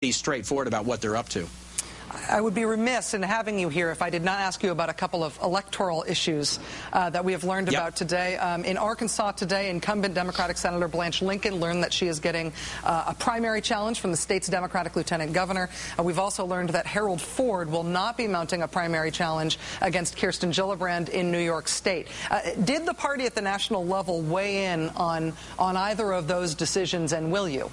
be straightforward about what they're up to. I would be remiss in having you here if I did not ask you about a couple of electoral issues uh, that we have learned yep. about today. Um, in Arkansas today, incumbent Democratic Senator Blanche Lincoln learned that she is getting uh, a primary challenge from the state's Democratic Lieutenant Governor. Uh, we've also learned that Harold Ford will not be mounting a primary challenge against Kirsten Gillibrand in New York State. Uh, did the party at the national level weigh in on, on either of those decisions, and will you?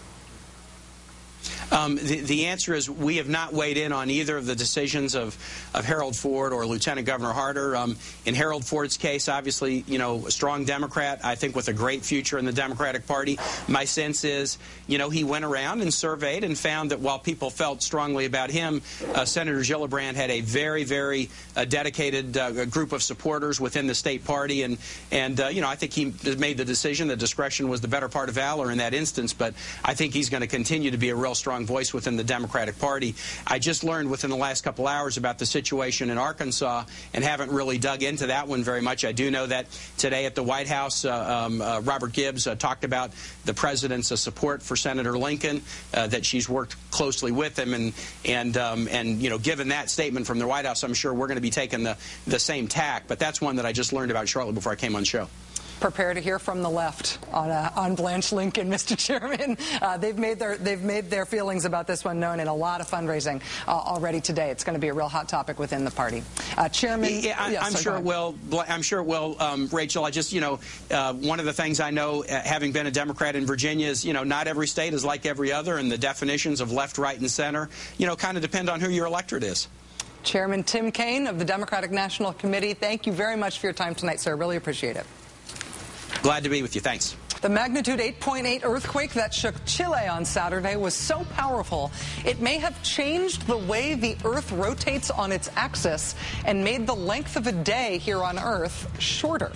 Um, the, the, answer is we have not weighed in on either of the decisions of, of Harold Ford or Lieutenant Governor Halter. Um, in Harold Ford's case, obviously, you know, a strong Democrat, I think with a great future in the Democratic Party. My sense is, you know, he went around and surveyed and found that while people felt strongly about him, uh, Senator Gillibrand had a very, very uh, dedicated uh, group of supporters within the state party. And, and uh, you know, I think he made the decision that discretion was the better part of valor in that instance. But I think he's going to continue to be a real strong voice within the Democratic Party. I just learned within the last couple hours about the situation in Arkansas and haven't really dug into that one very much. I do know that today at the White House, uh, um, uh, Robert Gibbs uh, talked about the president's uh, support for Senator Lincoln, uh, that she's worked closely with him, and and um, and you know, given that statement from the White House, I'm sure we're going to be taking the the same tack. But that's one that I just learned about shortly before I came on show prepare to hear from the left on, uh, on Blanche Lincoln, Mr. Chairman. Uh, they've made their they've made their feelings about this one known in a lot of fundraising uh, already today. It's going to be a real hot topic within the party. Uh, Chairman, yeah, I, am sure it will. I'm sure it will. Um, Rachel, I just you know uh, one of the things I know, uh, having been a Democrat in Virginia, is you know not every state is like every other, and the definitions of left, right, and center, you know, kind of depend on who your electorate is. Chairman Tim Kaine of the Democratic National Committee, thank you very much for your time tonight, sir. Really appreciate it. Glad to be with you. Thanks. The magnitude 8.8 earthquake that shook Chile on Saturday was so powerful, it may have changed the way the Earth rotates on its axis and made the length of a day here on Earth shorter.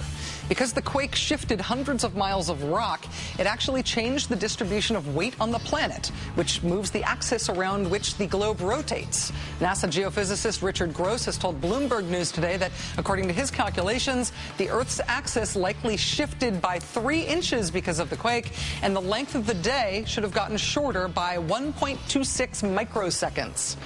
Because the quake shifted hundreds of miles of rock, it actually changed the distribution of weight on the planet, which moves the axis around which the globe rotates. NASA geophysicist Richard Gross has told Bloomberg News today that, according to his calculations, the Earth's axis likely shifted by three inches because of the quake, and the length of the day should have gotten shorter by 1.26 microseconds.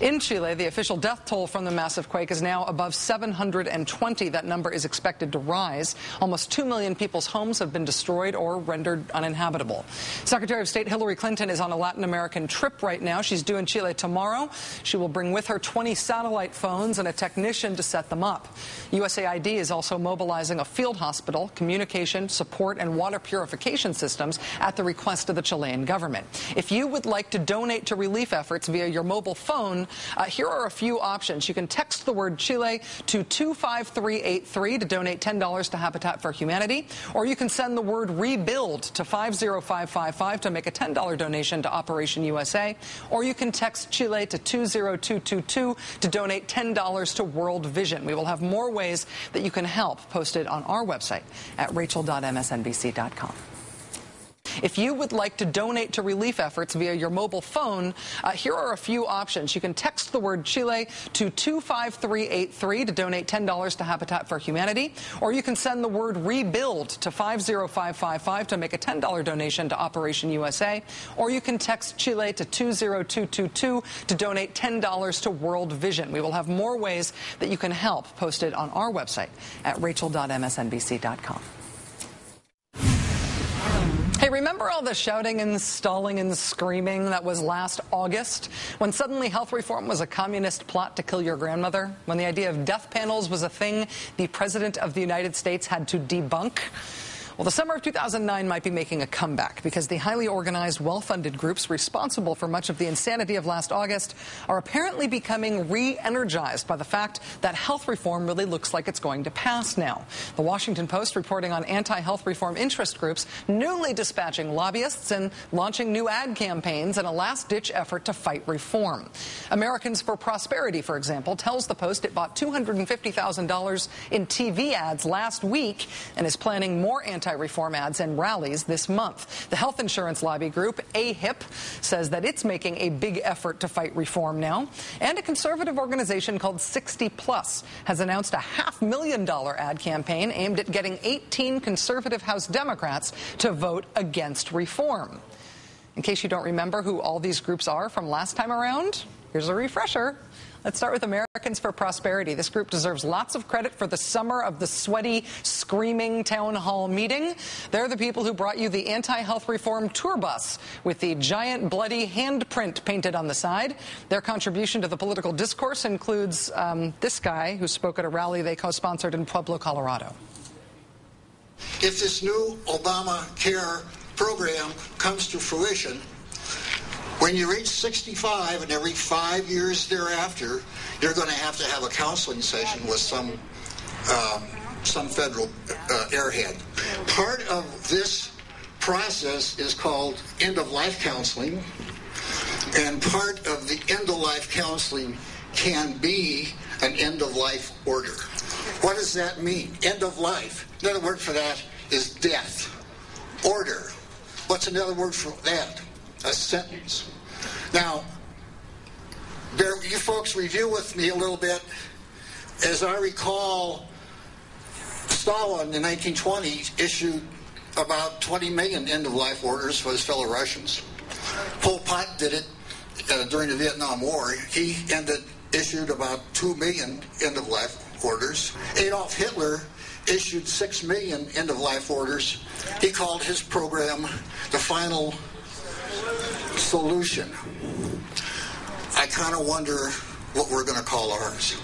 In Chile, the official death toll from the massive quake is now above 720. That number is expected to rise. Almost 2 million people's homes have been destroyed or rendered uninhabitable. Secretary of State Hillary Clinton is on a Latin American trip right now. She's due in Chile tomorrow. She will bring with her 20 satellite phones and a technician to set them up. USAID is also mobilizing a field hospital, communication, support, and water purification systems at the request of the Chilean government. If you would like to donate to relief efforts via your mobile phone, uh, here are a few options. You can text the word Chile to 25383 to donate $10 to Habitat for Humanity, or you can send the word rebuild to 50555 to make a $10 donation to Operation USA, or you can text Chile to 20222 to donate $10 to World Vision. We will have more ways that you can help posted on our website at rachel.msnbc.com. If you would like to donate to relief efforts via your mobile phone, uh, here are a few options. You can text the word Chile to 25383 to donate $10 to Habitat for Humanity, or you can send the word rebuild to 50555 to make a $10 donation to Operation USA, or you can text Chile to 20222 to donate $10 to World Vision. We will have more ways that you can help posted on our website at rachel.msnbc.com. remember all the shouting and stalling and screaming that was last August when suddenly health reform was a communist plot to kill your grandmother? When the idea of death panels was a thing the President of the United States had to debunk? Well, the summer of 2009 might be making a comeback because the highly organized, well-funded groups responsible for much of the insanity of last August are apparently becoming re-energized by the fact that health reform really looks like it's going to pass now. The Washington Post reporting on anti-health reform interest groups newly dispatching lobbyists and launching new ad campaigns in a last-ditch effort to fight reform. Americans for Prosperity, for example, tells the Post it bought $250,000 in TV ads last week and is planning more anti anti-reform ads and rallies this month. The health insurance lobby group, AHIP, says that it's making a big effort to fight reform now. And a conservative organization called 60 Plus has announced a half million dollar ad campaign aimed at getting 18 conservative House Democrats to vote against reform. In case you don't remember who all these groups are from last time around, here's a refresher. Let's start with Americans for Prosperity. This group deserves lots of credit for the summer of the sweaty, screaming town hall meeting. They're the people who brought you the anti health reform tour bus with the giant, bloody handprint painted on the side. Their contribution to the political discourse includes um, this guy who spoke at a rally they co sponsored in Pueblo, Colorado. If this new Obamacare program comes to fruition, when you reach 65 and every five years thereafter, you're going to have to have a counseling session with some um, some federal uh, airhead. Part of this process is called end of life counseling, and part of the end of life counseling can be an end of life order. What does that mean? End of life. Another word for that is death. Order. What's another word for that? A sentence. Now, bear, you folks review with me a little bit. As I recall, Stalin in 1920 issued about 20 million end-of-life orders for his fellow Russians. Pol Pot did it uh, during the Vietnam War. He ended issued about 2 million end-of-life orders. Adolf Hitler issued 6 million end-of-life orders. He called his program the final solution. I kind of wonder what we're going to call ours.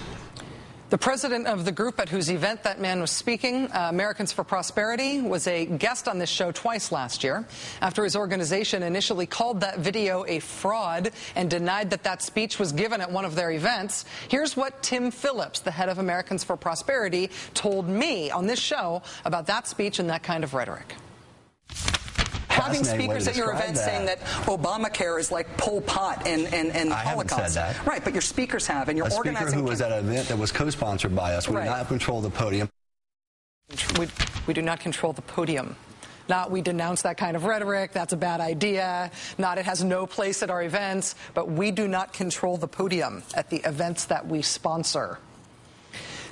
The president of the group at whose event that man was speaking, uh, Americans for Prosperity, was a guest on this show twice last year after his organization initially called that video a fraud and denied that that speech was given at one of their events. Here's what Tim Phillips, the head of Americans for Prosperity, told me on this show about that speech and that kind of rhetoric having speakers at your event that. saying that Obamacare is like Pol Pot and, and, and I Holocaust. said that. Right, but your speakers have, and you're a organizing. speaker who was at an event that was co-sponsored by us. We right. do not control the podium. We, we do not control the podium. Not we denounce that kind of rhetoric, that's a bad idea. Not it has no place at our events, but we do not control the podium at the events that we sponsor.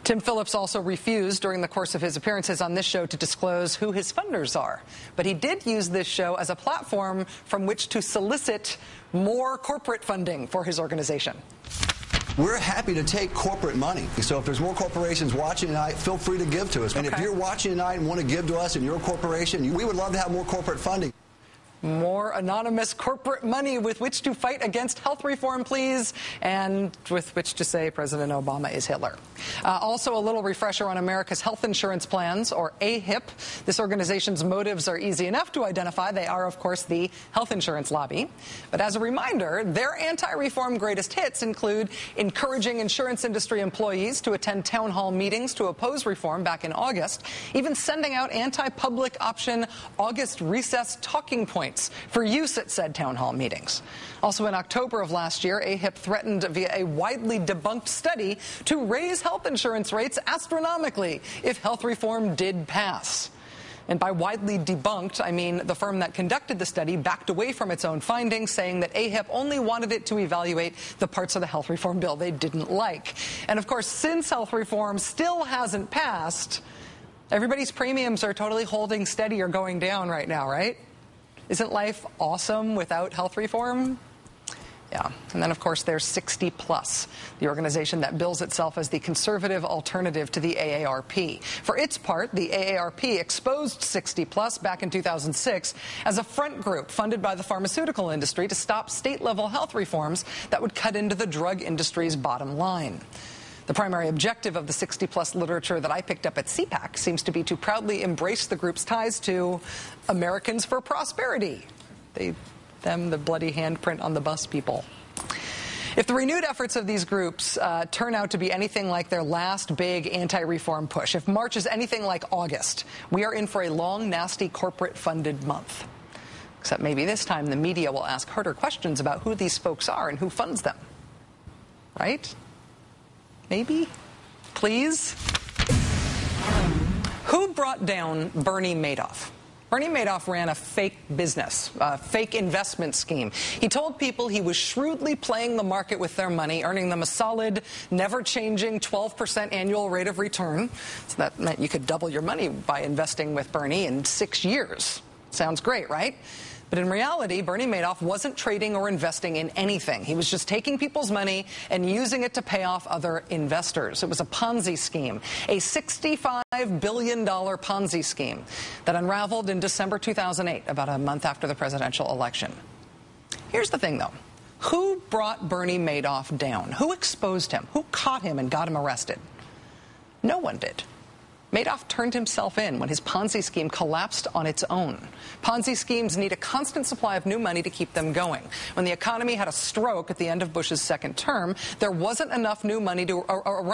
Tim Phillips also refused during the course of his appearances on this show to disclose who his funders are. But he did use this show as a platform from which to solicit more corporate funding for his organization. We're happy to take corporate money. So if there's more corporations watching tonight, feel free to give to us. And okay. if you're watching tonight and want to give to us in your corporation, we would love to have more corporate funding. More anonymous corporate money with which to fight against health reform, please, and with which to say President Obama is Hitler. Uh, also, a little refresher on America's health insurance plans, or AHIP. This organization's motives are easy enough to identify. They are, of course, the health insurance lobby. But as a reminder, their anti reform greatest hits include encouraging insurance industry employees to attend town hall meetings to oppose reform back in August, even sending out anti public option August recess talking points points for use at said town hall meetings. Also in October of last year, AHIP threatened via a widely debunked study to raise health insurance rates astronomically if health reform did pass. And by widely debunked, I mean the firm that conducted the study backed away from its own findings, saying that AHIP only wanted it to evaluate the parts of the health reform bill they didn't like. And of course, since health reform still hasn't passed, everybody's premiums are totally holding steady or going down right now, right? Isn't life awesome without health reform? Yeah. And then, of course, there's 60 Plus, the organization that bills itself as the conservative alternative to the AARP. For its part, the AARP exposed 60 Plus back in 2006 as a front group funded by the pharmaceutical industry to stop state level health reforms that would cut into the drug industry's bottom line. The primary objective of the 60 plus literature that I picked up at CPAC seems to be to proudly embrace the group's ties to Americans for Prosperity. They, them, the bloody handprint on the bus people. If the renewed efforts of these groups uh, turn out to be anything like their last big anti reform push, if March is anything like August, we are in for a long, nasty corporate funded month. Except maybe this time the media will ask harder questions about who these folks are and who funds them. Right? Maybe? Please? Who brought down Bernie Madoff? Bernie Madoff ran a fake business, a fake investment scheme. He told people he was shrewdly playing the market with their money, earning them a solid, never changing 12% annual rate of return. So that meant you could double your money by investing with Bernie in six years. Sounds great, right? But in reality, Bernie Madoff wasn't trading or investing in anything. He was just taking people's money and using it to pay off other investors. It was a Ponzi scheme, a $65 billion Ponzi scheme that unraveled in December 2008, about a month after the presidential election. Here's the thing, though. Who brought Bernie Madoff down? Who exposed him? Who caught him and got him arrested? No one did. Madoff turned himself in when his Ponzi scheme collapsed on its own. Ponzi schemes need a constant supply of new money to keep them going. When the economy had a stroke at the end of Bush's second term, there wasn't enough new money to, around